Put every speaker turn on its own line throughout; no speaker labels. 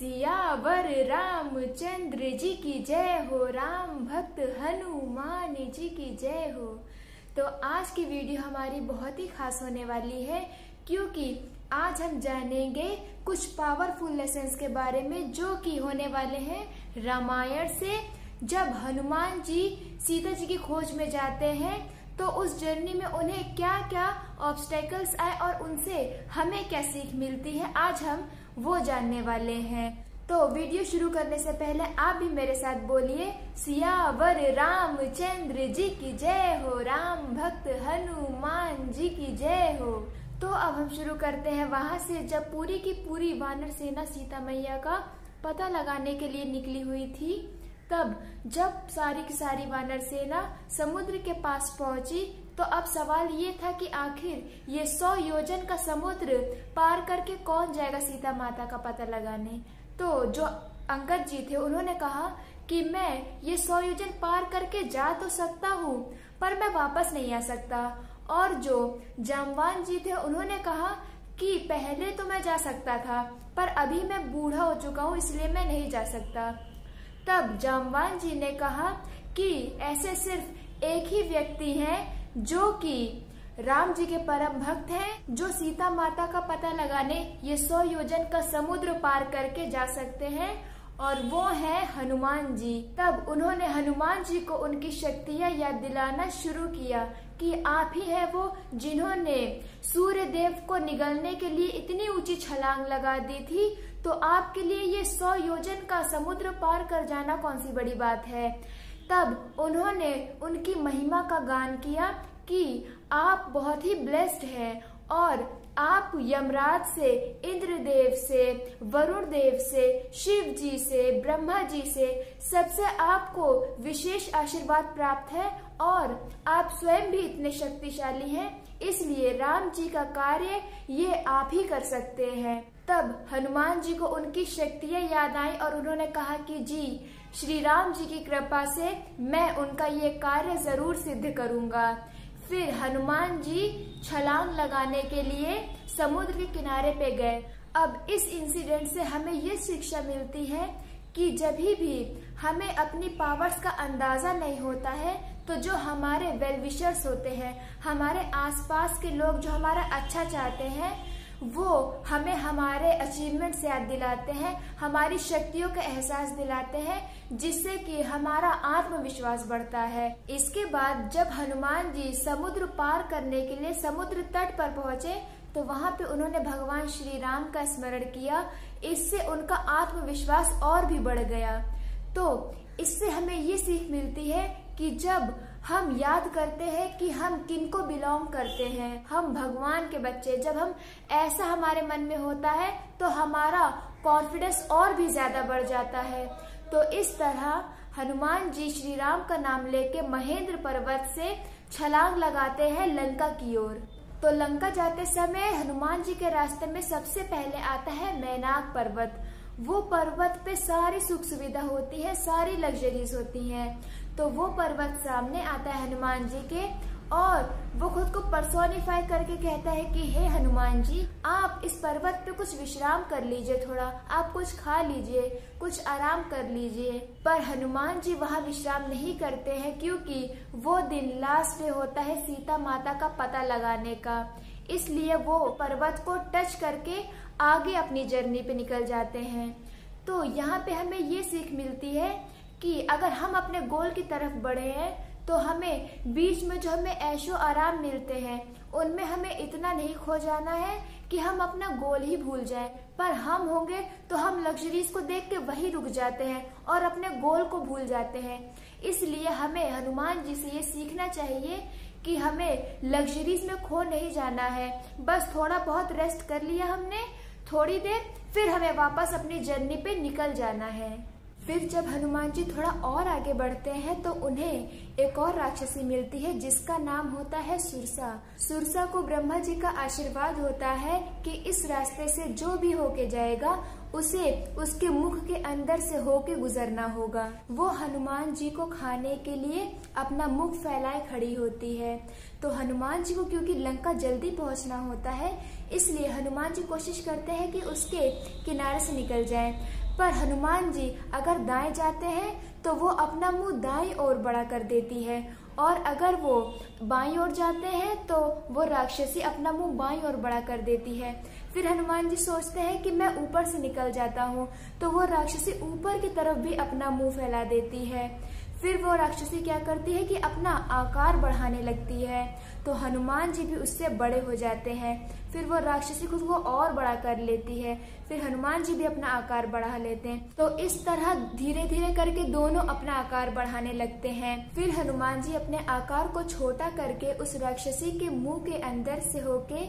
सियावर रामचंद्र जी की जय हो, राम भक्त हनुमान जी की जय हो। तो आज की वीडियो हमारी बहुत ही खास होने वाली है, क्योंकि आज हम जानेंगे कुछ पावरफुल लेसन्स के बारे में जो कि होने वाले हैं रामायण से। जब हनुमान जी सीता जी की खोज में जाते हैं तो उस जर्नी में उन्हें क्या क्या ऑब्स्टेकल्स आए और उनसे हमें क्या सीख मिलती है, आज हम वो जानने वाले हैं। तो वीडियो शुरू करने से पहले आप भी मेरे साथ बोलिए, सियावर रामचंद्र जी की जय हो, राम भक्त हनुमान जी की जय हो। तो अब हम शुरू करते हैं वहाँ से, जब पूरी की पूरी वानर सेना सीता मैया का पता लगाने के लिए निकली हुई थी। तब जब सारी की सारी वानर सेना समुद्र के पास पहुँची तो अब सवाल ये था कि आखिर ये सौ योजन का समुद्र पार करके कौन जाएगा सीता माता का पता लगाने? तो जो अंगद जी थे, उन्होंने कहा कि मैं ये सौ योजन पार करके जा तो सकता हूँ, पर मैं वापस नहीं आ सकता। और जो जामवान जी थे, उन्होंने कहा कि पहले तो मैं जा सकता था, पर अभी मैं बूढ़ा हो चुका हूँ, इसलिए मैं नहीं जा सकता। तब जामवान जी ने कहा कि ऐसे सिर्फ़ एक ही व्यक्ति हैं जो कि राम जी के परम भक्त हैं, जो सीता माता का पता लगाने ये सौ योजन का समुद्र पार करके जा सकते हैं, और वो है हनुमान जी। तब उन्होंने हनुमान जी को उनकी शक्तियाँ याद दिलाना शुरू किया कि आप ही है वो जिन्होंने सूर्य देव को निगलने के लिए इतनी ऊँची छलांग लगा दी थी तो आपके लिए ये सौ योजन का समुद्र पार कर जाना कौन सी बड़ी बात है? तब उन्होंने उनकी महिमा का गान किया कि आप बहुत ही ब्लेस्ड हैं और आप यमराज से, इंद्रदेव से वरुण देव से, शिव जी से, ब्रह्मा जी से सबसे आपको विशेष आशीर्वाद प्राप्त है और आप स्वयं भी इतने शक्तिशाली हैं, इसलिए राम जी का कार्य ये आप ही कर सकते हैं। तब हनुमान जी को उनकी शक्तियाँ याद आई और उन्होंने कहा कि जी, श्री राम जी की कृपा से मैं उनका ये कार्य ज़रूर सिद्ध करूँगा। फिर हनुमान जी छलांग लगाने के लिए समुद्र के किनारे पे गए। अब इस इंसिडेंट से हमें ये शिक्षा मिलती है कि जब भी हमें अपनी पावर्स का अंदाज़ा नहीं होता है तो जो हमारे वेलविशर्स होते हैं, हमारे आसपास के लोग जो हमारा अच्छा चाहते हैं वो हमें हमारे अचीवमेंट से याद दिलाते हैं, हमारी शक्तियों का एहसास दिलाते हैं, जिससे कि हमारा आत्मविश्वास बढ़ता है। इसके बाद जब हनुमान जी समुद्र पार करने के लिए समुद्र तट पर पहुँचे तो वहाँ पे उन्होंने भगवान श्री राम का स्मरण किया। इससे उनका आत्मविश्वास और भी बढ़ गया। तो इससे हमें ये सीख मिलती है कि जब हम याद करते हैं कि हम किन को बिलोंग करते हैं। हम भगवान के बच्चे। जब हम ऐसा हमारे मन में होता है तो हमारा कॉन्फिडेंस और भी ज़्यादा बढ़ जाता है। तो इस तरह हनुमान जी श्री राम का नाम लेके महेंद्र पर्वत से छलांग लगाते हैं लंका की ओर। तो लंका जाते समय हनुमान जी के रास्ते में सबसे पहले आता है मैनाक पर्वत। वो पर्वत पे सारी सुख सुविधा होती है, सारी लग्जरीज होती हैं। तो वो पर्वत सामने आता है हनुमान जी के और वो खुद को पर्सोनिफाई करके कहता है कि, हे हनुमान जी, आप इस पर्वत पे कुछ विश्राम कर लीजिए थोड़ा, आप कुछ खा लीजिए, कुछ आराम कर लीजिए। पर हनुमान जी वहाँ विश्राम नहीं करते हैं क्योंकि वो दिन लास्ट डे होता है सीता माता का पता लगाने का। इसलिए वो पर्वत को टच करके आगे अपनी जर्नी पे निकल जाते हैं। तो यहाँ पे हमें ये सीख मिलती है कि अगर हम अपने गोल की तरफ़ बढ़े हैं तो हमें बीच में जो हमें ऐशो आराम मिलते हैं, उनमें हमें इतना नहीं खो जाना है कि हम अपना गोल ही भूल जाएँ। पर हम होंगे तो हम लग्जरीज को देख के वही रुक जाते हैं और अपने गोल को भूल जाते हैं। इसलिए हमें हनुमान जी से ये सीखना चाहिए कि हमें लग्जरीज में खो नहीं जाना है। बस थोड़ा बहुत रेस्ट कर लिया हमने, थोड़ी देर, फिर हमें वापस अपनी जर्नी पे निकल जाना है। फिर जब हनुमान जी थोड़ा और आगे बढ़ते हैं तो उन्हें एक और राक्षसी मिलती है, जिसका नाम होता है सुरसा। सुरसा को ब्रह्मा जी का आशीर्वाद होता है कि इस रास्ते से जो भी होके जाएगा, उसे उसके मुख के अंदर से होके गुजरना होगा। वो हनुमान जी को खाने के लिए अपना मुख फैलाए खड़ी होती है। तो हनुमान जी को क्योंकि लंका जल्दी पहुँचना होता है, इसलिए हनुमान जी कोशिश करते हैं कि उसके किनारे से निकल जाएँ। पर हनुमान जी अगर दाएँ जाते हैं तो वो अपना मुँह दाएँ ओर बड़ा कर देती है। और अगर वो बाई ओर जाते हैं तो वो राक्षसी अपना मुँह बाई ओर बड़ा कर देती है। फिर हनुमान जी सोचते हैं कि मैं ऊपर से निकल जाता हूँ तो वो राक्षसी ऊपर की तरफ़ भी अपना मुँह फैला देती है। फिर वो राक्षसी क्या करती है कि अपना आकार बढ़ाने लगती है। तो हनुमान जी भी उससे बड़े हो जाते हैं। फिर वो राक्षसी खुद को और बड़ा कर लेती है। फिर हनुमान जी भी अपना आकार बढ़ा लेते हैं। तो इस तरह धीरे धीरे करके दोनों अपना आकार बढ़ाने लगते हैं। फिर हनुमान जी अपने आकार को छोटा करके उस राक्षसी के मुँह के अंदर से होके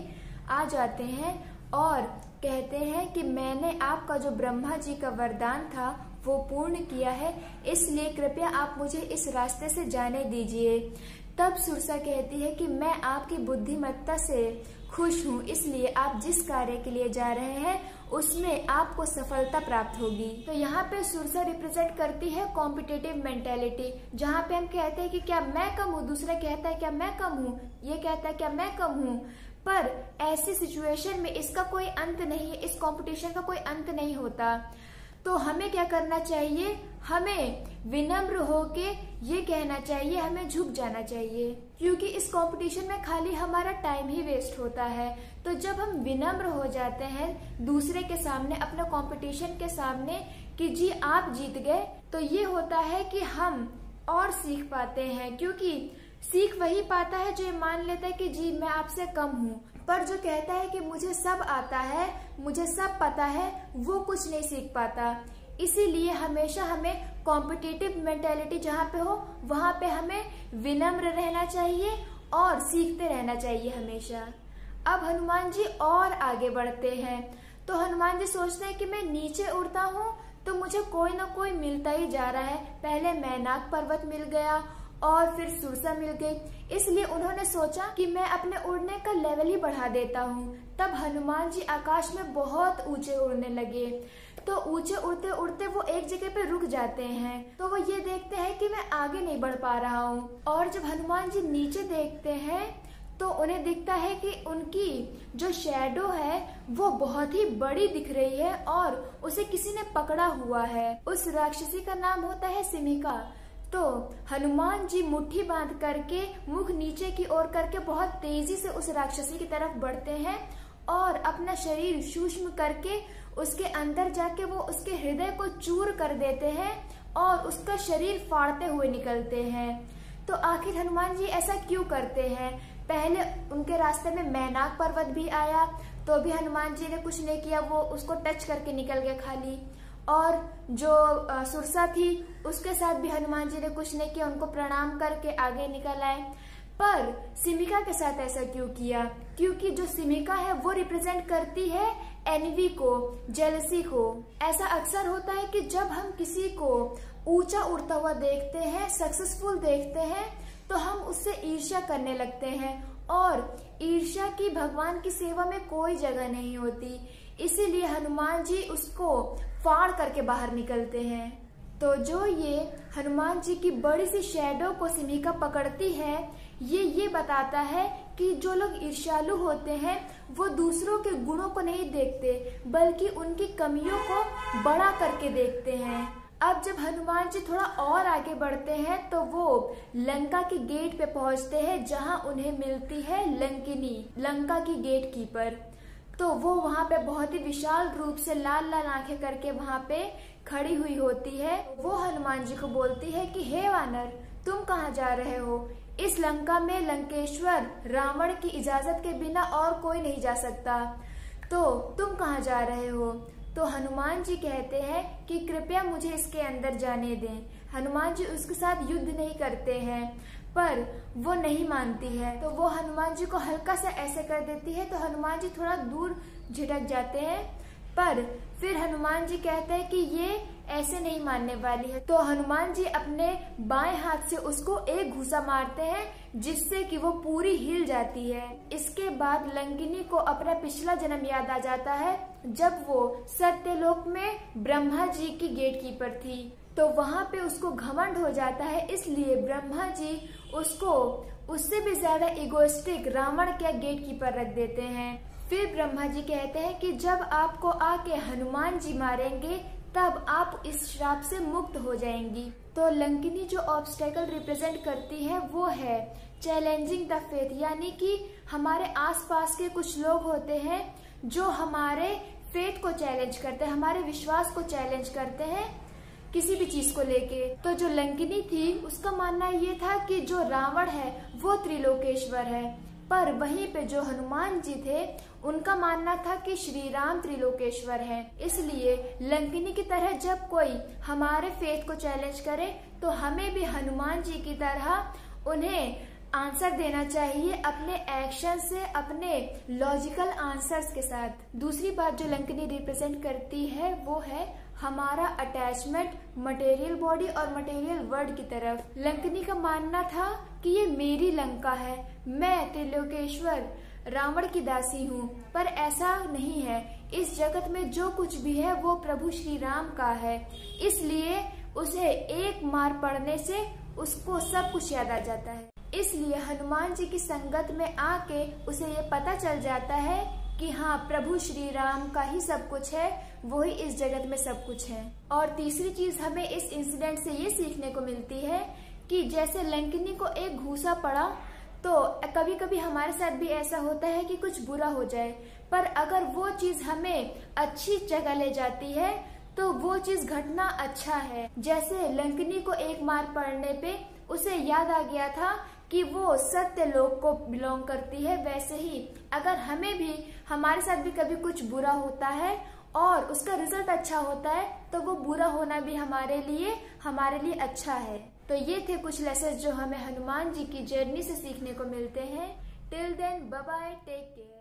आ जाते हैं और कहते हैं कि मैंने आपका जो ब्रह्मा जी का वरदान था वो पूर्ण किया है, इसलिए कृपया आप मुझे इस रास्ते से जाने दीजिए। तब सुरसा कहती है कि मैं आपकी बुद्धिमत्ता से खुश हूँ, इसलिए आप जिस कार्य के लिए जा रहे हैं, उसमें आपको सफलता प्राप्त होगी। तो यहाँ पे सुरसा रिप्रेजेंट करती है कॉम्पिटेटिव मेंटेलिटी जहाँ पे हम कहते हैं कि क्या मैं कम हूँ, दूसरा कहता है क्या मैं कम हूँ, ये कहता है क्या मैं कम हूँ। पर ऐसी सिचुएशन में इसका कोई अंत नहीं है इस कंपटीशन का कोई अंत नहीं होता। तो हमें क्या करना चाहिए? हमें विनम्र होके ये कहना चाहिए, हमें झुक जाना चाहिए। क्योंकि इस कंपटीशन में खाली हमारा टाइम ही वेस्ट होता है। तो जब हम विनम्र हो जाते हैं, दूसरे के सामने, अपने कंपटीशन के सामने कि जी आप जीत गए तो ये होता है कि हम और सीख पाते हैं। क्योंकि सीख वही पाता है जो मान लेता है कि जी मैं आपसे कम हूँ। पर जो कहता है कि मुझे सब आता है, मुझे सब पता है, वो कुछ नहीं सीख पाता। इसीलिए हमेशा हमें कॉम्पिटिटिव मेंटेलिटी जहाँ पे हो, वहाँ पे हमें विनम्र रहना चाहिए और सीखते रहना चाहिए हमेशा। अब हनुमान जी और आगे बढ़ते हैं। तो हनुमान जी सोचते हैं कि मैं नीचे उड़ता हूँ तो मुझे कोई ना कोई मिलता ही जा रहा है। पहले मैनाक पर्वत मिल गया और फिर सुरसा मिल गई। इसलिए उन्होंने सोचा कि मैं अपने उड़ने का लेवल ही बढ़ा देता हूँ। तब हनुमान जी आकाश में बहुत ऊँचे उड़ने लगे। तो ऊँचे उड़ते उड़ते वो एक जगह पे रुक जाते हैं। तो वो ये देखते हैं कि मैं आगे नहीं बढ़ पा रहा हूँ। और जब हनुमान जी नीचे देखते हैं तो उन्हें दिखता है कि उनकी जो शेडो है, वो बहुत ही बड़ी दिख रही है और उसे किसी ने पकड़ा हुआ है। उस राक्षसी का नाम होता है सिमिका। तो हनुमान जी मुट्ठी बाँध करके, मुख नीचे की ओर करके बहुत तेज़ी से उस राक्षसी की तरफ़ बढ़ते हैं और अपना शरीर सूक्ष्म करके उसके अंदर जाके वो उसके हृदय को चूर कर देते हैं और उसका शरीर फाड़ते हुए निकलते हैं। तो आखिर हनुमान जी ऐसा क्यों करते हैं? पहले उनके रास्ते में मैनाक पर्वत भी आया तो भी हनुमान जी ने कुछ नहीं किया, वो उसको टच करके निकल गए खाली। और जो सुरसा थी, उसके साथ भी हनुमान जी ने कुछ नहीं किया, उनको प्रणाम करके आगे निकल आए। पर सिमिका के साथ ऐसा क्यों किया? क्योंकि जो सिमिका है, वो रिप्रेजेंट करती है एनवी को, जेलसी को। ऐसा अक्सर होता है कि जब हम किसी को ऊँचा उड़ता हुआ देखते हैं, सक्सेसफुल देखते हैं तो हम उससे ईर्ष्या करने लगते हैं। और ईर्ष्या की भगवान की सेवा में कोई जगह नहीं होती। इसीलिए हनुमान जी उसको फाड़ करके बाहर निकलते हैं। तो जो ये हनुमान जी की बड़ी सी शेडो को सिमिका पकड़ती है, ये ये बताता है कि जो लोग ईर्ष्यालु होते हैं, वो दूसरों के गुणों को नहीं देखते, बल्कि उनकी कमियों को बड़ा करके देखते हैं। अब जब हनुमान जी थोड़ा और आगे बढ़ते हैं तो वो लंका के गेट पे पहुँचते हैं, जहाँ उन्हें मिलती है लंकिनी, लंका की गेट कीपर तो वो वहाँ पे बहुत ही विशाल रूप से लाल लाल आँखें करके वहाँ पे खड़ी हुई होती है। वो हनुमान जी को बोलती है कि, हे वानर, तुम कहाँ जा रहे हो? इस लंका में लंकेश्वर रावण की इजाज़त के बिना और कोई नहीं जा सकता। तो तुम कहाँ जा रहे हो? तो हनुमान जी कहते हैं कि, कृपया मुझे इसके अंदर जाने दें। हनुमान जी उसके साथ युद्ध नहीं करते हैं। पर वो नहीं मानती है। तो वो हनुमान जी को हल्का सा ऐसे कर देती है तो हनुमान जी थोड़ा दूर झिटक जाते हैं। पर फिर हनुमान जी कहते हैं कि ये ऐसे नहीं मानने वाली है। तो हनुमान जी अपने बाएँ हाथ से उसको एक घुसा मारते हैं जिससे कि वो पूरी हिल जाती है। इसके बाद लंकिनी को अपना पिछला जन्म याद आ जाता है, जब वो सत्यलोक में ब्रह्मा जी की गेट कीपर थी। तो वहाँ पे उसको घमंड हो जाता है, इसलिए ब्रह्मा जी उसको, उससे भी ज़्यादा इगोस्टिक रावण के गेट कीपर रख देते हैं। फिर ब्रह्मा जी कहते हैं कि जब आपको आके हनुमान जी मारेंगे तब आप इस श्राप से मुक्त हो जाएँगी। तो लंकिनी जो ऑब्स्टेकल रिप्रेजेंट करती है, वो है चैलेंजिंग द फेथ यानी कि हमारे आसपास के कुछ लोग होते हैं जो हमारे फेथ को चैलेंज करते हैं, हमारे विश्वास को चैलेंज करते हैं किसी भी चीज़ को लेके। तो जो लंकिनी थी, उसका मानना ये था कि जो रावण है, वो त्रिलोकेश्वर है। पर वहीं पे जो हनुमान जी थे उनका मानना था कि श्री राम त्रिलोकेश्वर है, इसलिए लंकिनी की तरह जब कोई हमारे फेथ को चैलेंज करे तो हमें भी हनुमान जी की तरह उन्हें आंसर देना चाहिए अपने एक्शन से, अपने लॉजिकल आंसर्स के साथ। दूसरी बात जो लंकनी रिप्रेजेंट करती है, वो है हमारा अटैचमेंट मटेरियल बॉडी और मटेरियल वर्ल्ड की तरफ़। लंकनी का मानना था कि ये मेरी लंका है, मैं त्रिलोकेश्वर रावण की दासी हूँ, पर ऐसा नहीं है। इस जगत में जो कुछ भी है, वो प्रभु श्री राम का है। इसलिए उसे एक मार पड़ने से उसको सब कुछ याद आ जाता है। इसलिए हनुमान जी की संगत में आके उसे ये पता चल जाता है कि हाँ प्रभु श्री राम का ही सब कुछ है, वो ही इस जगत में सब कुछ है। और तीसरी चीज़ हमें इस इंसिडेंट से ये सीखने को मिलती है कि जैसे लंकिनी को एक घूसा पड़ा तो कभी कभी हमारे साथ भी ऐसा होता है कि कुछ बुरा हो जाए, पर अगर वो चीज़ हमें अच्छी जगह ले जाती है तो वो चीज़ घटना अच्छा है। जैसे लंकनी को एक मार पड़ने पे उसे याद आ गया था कि वो सत्य लोग को बिलोंग करती है, वैसे ही अगर हमें भी, हमारे साथ भी कभी कुछ बुरा होता है और उसका रिज़ल्ट अच्छा होता है तो वो बुरा होना भी हमारे लिए हमारे लिए अच्छा है। तो ये थे कुछ लेसन जो हमें हनुमान जी की जर्नी से सीखने को मिलते हैं. Till then bye take care